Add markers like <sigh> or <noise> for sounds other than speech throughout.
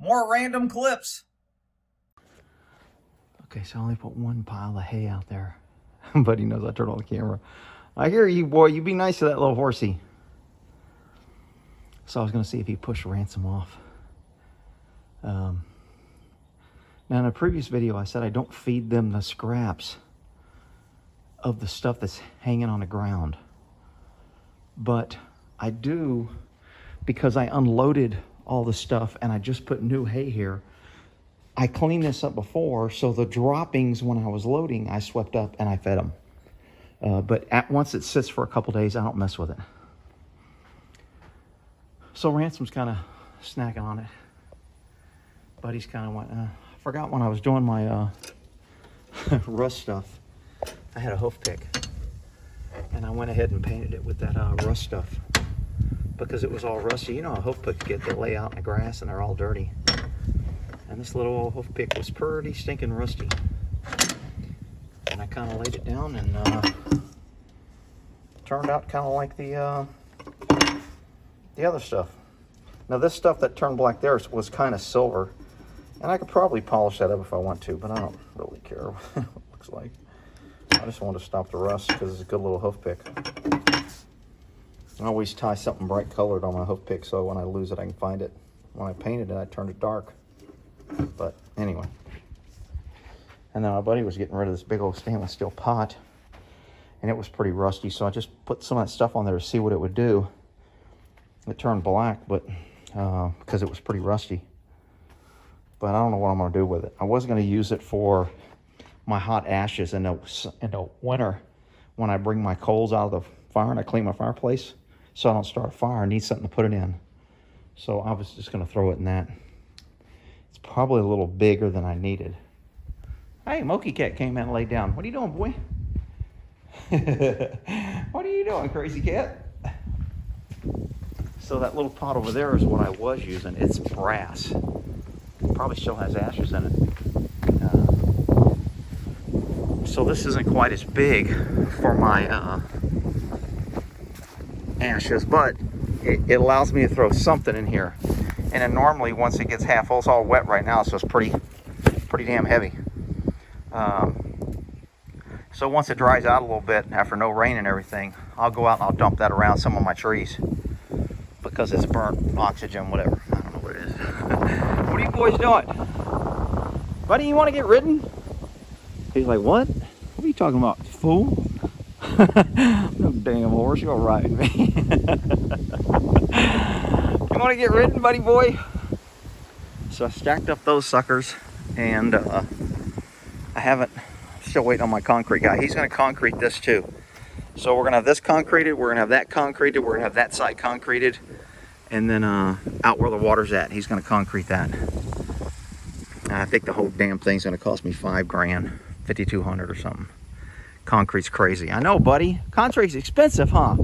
More random clips. Okay, so I only put one pile of hay out there. <laughs> but he knows I turned on the camera. I hear you, boy. You be nice to that little horsey. So I was going to see if he pushed Ransom off. Um, now, in a previous video, I said I don't feed them the scraps of the stuff that's hanging on the ground. But I do because I unloaded all the stuff and I just put new hay here. I cleaned this up before, so the droppings when I was loading, I swept up and I fed them. Uh, but at once it sits for a couple days, I don't mess with it. So Ransom's kind of snacking on it. Buddy's kind of went, uh, I forgot when I was doing my uh, <laughs> rust stuff, I had a hoof pick. And I went ahead and painted it with that uh, rust stuff because it was all rusty. You know how hoof picks get, they lay out in the grass and they're all dirty. And this little old hoof pick was pretty stinking rusty. And I kind of laid it down and uh, turned out kind of like the uh, the other stuff. Now this stuff that turned black there was kind of silver. And I could probably polish that up if I want to, but I don't really care <laughs> what it looks like. I just want to stop the rust because it's a good little hoof pick. I always tie something bright colored on my hoof pick so when I lose it I can find it. When I painted it I turned it dark. But anyway. And then my buddy was getting rid of this big old stainless steel pot. And it was pretty rusty, so I just put some of that stuff on there to see what it would do. It turned black, but uh, because it was pretty rusty. But I don't know what I'm going to do with it. I was going to use it for my hot ashes in the, in the winter when I bring my coals out of the fire and I clean my fireplace so I don't start a fire. I need something to put it in. So I was just going to throw it in that. It's probably a little bigger than I needed. Hey, Moki Cat came in and laid down. What are you doing, boy? <laughs> what are you doing, crazy cat? So that little pot over there is what I was using. It's brass. Probably still has ashes in it. Uh, so this isn't quite as big for my uh, ashes, but it, it, allows me to throw something in here. And then normally once it gets half full, it's all wet right now, so it's pretty, pretty damn heavy. Um, so once it dries out a little bit after no rain and everything, I'll go out and I'll dump that around some of my trees because it's burnt oxygen, whatever. I don't know what it is. <laughs> what are you boys doing? Buddy, you want to get ridden? He's like, what? What are you talking about, fool? <laughs> no damn horse, you're riding me. you <laughs> want to get ridden, buddy boy? So I stacked up those suckers and uh, I haven't, still waiting on my concrete guy. He's going to concrete this too. So we're going to have this concreted, we're going to have that concreted, we're going to have that side concreted, and then uh, out where the water's at, he's going to concrete that. I think the whole damn thing's going to cost me five grand, 5200 or something. Concrete's crazy. I know, buddy. Concrete's expensive, huh?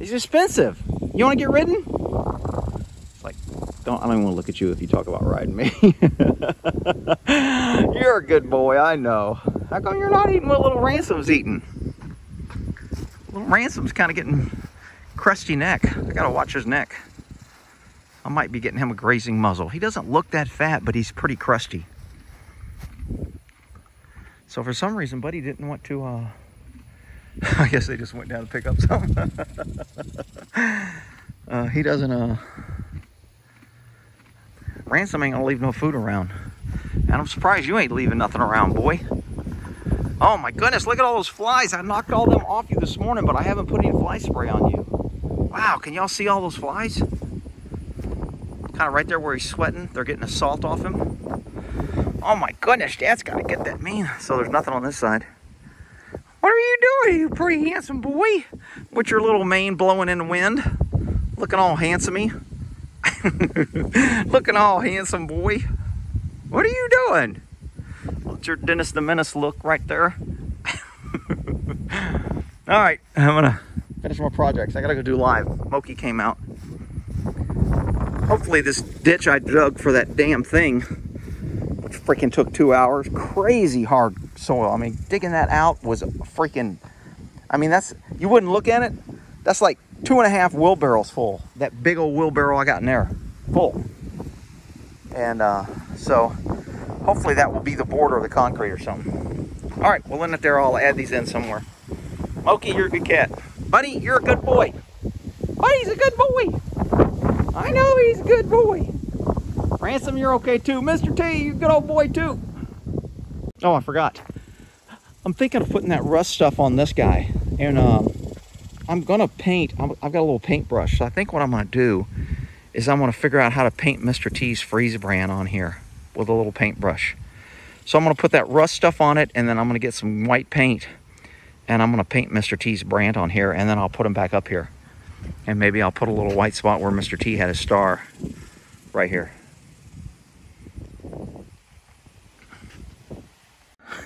It's expensive. You want to get ridden? It's like, don't, I don't even want to look at you if you talk about riding me. <laughs> you're a good boy, I know. How come you're not eating what little Ransom's eating? Little Ransom's kind of getting crusty neck. I got to watch his neck. I might be getting him a grazing muzzle. He doesn't look that fat, but he's pretty crusty. So for some reason, Buddy didn't want to, uh, <laughs> I guess they just went down to pick up some. <laughs> uh, he doesn't, uh, Ransom ain't gonna leave no food around. And I'm surprised you ain't leaving nothing around, boy. Oh my goodness, look at all those flies. I knocked all them off you this morning, but I haven't put any fly spray on you. Wow, can y'all see all those flies? Kind of right there where he's sweating. They're getting the salt off him. Oh my goodness, Dad's got to get that mean. So there's nothing on this side. What are you doing, you pretty handsome boy? With your little mane blowing in the wind. Looking all handsomey. <laughs> Looking all handsome boy. What are you doing? What's your Dennis the Menace look right there? <laughs> all right, I'm gonna finish my projects. I gotta go do live. Moki came out. Hopefully this ditch I dug for that damn thing, which freaking took two hours, crazy hard soil. I mean, digging that out was freaking, I mean, that's, you wouldn't look at it. That's like two and a half wheelbarrows full. That big old wheelbarrow I got in there, full. And uh, so hopefully that will be the border of the concrete or something. All right, we'll end it there. I'll add these in somewhere. Moki, you're a good cat. Buddy, you're a good boy. Buddy's a good boy. I know he's a good boy. Ransom, you're okay too. Mr. T, you're good old boy too. Oh, I forgot. I'm thinking of putting that rust stuff on this guy. And um, I'm going to paint. i have got a little paintbrush. So I think what I'm going to do is I'm going to figure out how to paint Mr. T's Freeze brand on here with a little paintbrush. So I'm going to put that rust stuff on it and then I'm going to get some white paint and I'm going to paint Mr. T's brand on here and then I'll put him back up here. And maybe I'll put a little white spot where Mr. T had his star right here.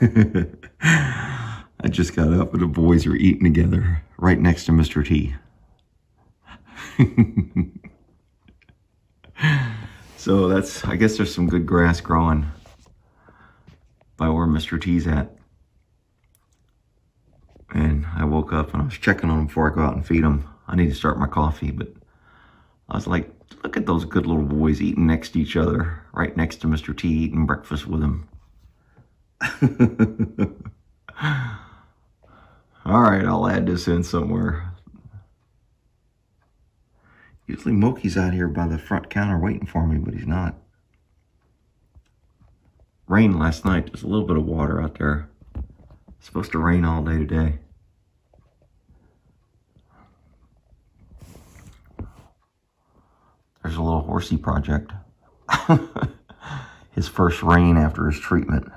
<laughs> I just got up and the boys are eating together right next to Mr. T. <laughs> so that's, I guess there's some good grass growing by where Mr. T's at. And I woke up and I was checking on him before I go out and feed him. I need to start my coffee, but I was like, look at those good little boys eating next to each other, right next to Mr. T eating breakfast with him. All right, I'll add this in somewhere. Usually Moki's out here by the front counter waiting for me, but he's not. Rain last night. There's a little bit of water out there. It's supposed to rain all day today. There's a little horsey project. <laughs> his first rain after his treatment.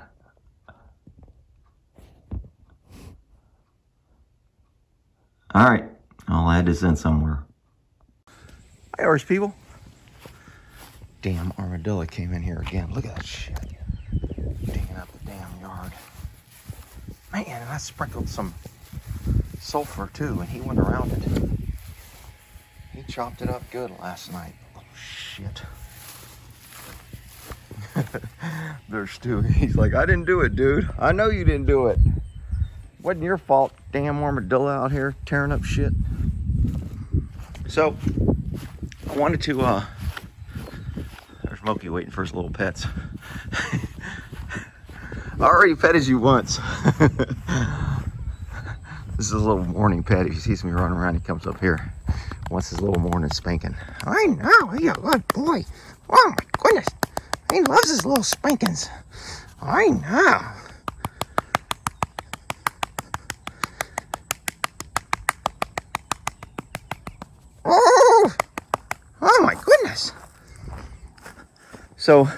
All right, I'll add this in somewhere. Hi, Irish people. Damn armadillo came in here again. Look at that shit. Digging up the damn yard. Man, and I sprinkled some sulfur too, and he went around it. He chopped it up good last night. Oh, shit. <laughs> There's Stu. He's like, I didn't do it, dude. I know you didn't do it. Wasn't your fault, damn armadillo out here tearing up shit. So, I wanted to, uh, there's Moki waiting for his little pets. <laughs> I already petted you once. <laughs> this is a little morning pet. If he sees me running around, he comes up here. Wants his little morning spanking. I know, he a good boy. Oh my goodness. He loves his little spankings. I know. So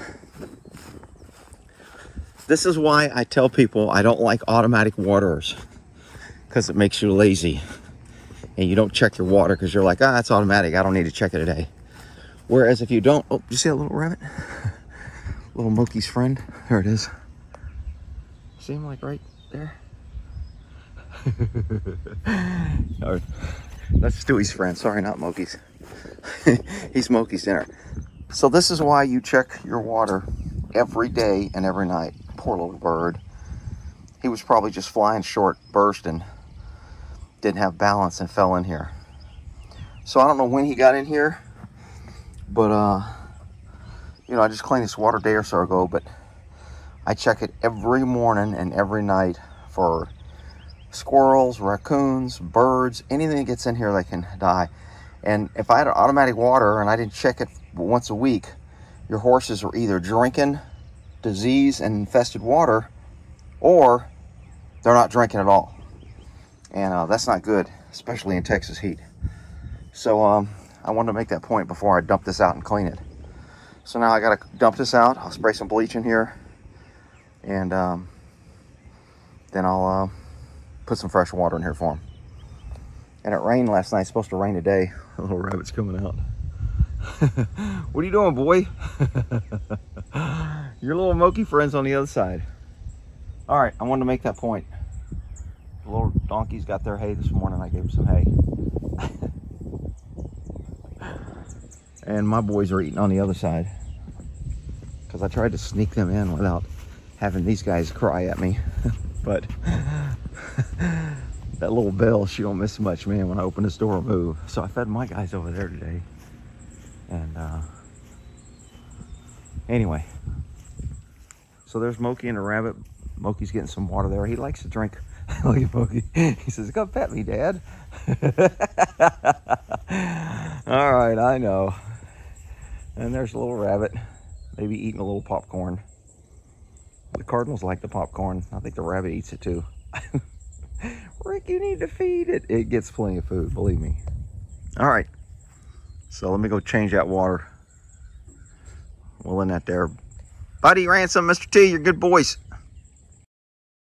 this is why I tell people I don't like automatic waterers because it makes you lazy and you don't check your water because you're like, ah, it's automatic. I don't need to check it today. Whereas if you don't, oh, you see that little rabbit? <laughs> little Moki's friend. There it is. See him like right there? <laughs> That's Stewie's friend. Sorry, not Moki's. <laughs> He's Moki's dinner. So this is why you check your water every day and every night. Poor little bird. He was probably just flying short, burst, and didn't have balance and fell in here. So I don't know when he got in here, but uh, you know, I just cleaned this water day or so ago, but I check it every morning and every night for squirrels, raccoons, birds, anything that gets in here that can die. And if I had an automatic water and I didn't check it once a week, your horses are either drinking disease and infested water or they're not drinking at all. And uh, that's not good, especially in Texas heat. So um, I wanted to make that point before I dump this out and clean it. So now I got to dump this out. I'll spray some bleach in here and um, then I'll uh, put some fresh water in here for them. And it rained last night. It's supposed to rain today. <laughs> Little rabbit's coming out. <laughs> what are you doing, boy? <laughs> Your little Moki friend's on the other side. All right, I wanted to make that point. The little donkeys got their hay this morning. I gave them some hay. and my boys are eating on the other side. Because I tried to sneak them in without having these guys cry at me. but that little Belle, she don't miss much, man, when I open this door move. So I fed my guys over there today. And uh, Anyway, so there's Moki and the rabbit. Moki's getting some water there. He likes to drink. <laughs> Look at Moki. He says, come pet me, Dad." <laughs> All right, I know. And there's a little rabbit, maybe eating a little popcorn. The cardinals like the popcorn. I think the rabbit eats it too. <laughs> Rick, you need to feed it. It gets plenty of food, believe me. All right. So let me go change that water. We'll in that there. Buddy Ransom, Mr. T, you're good boys.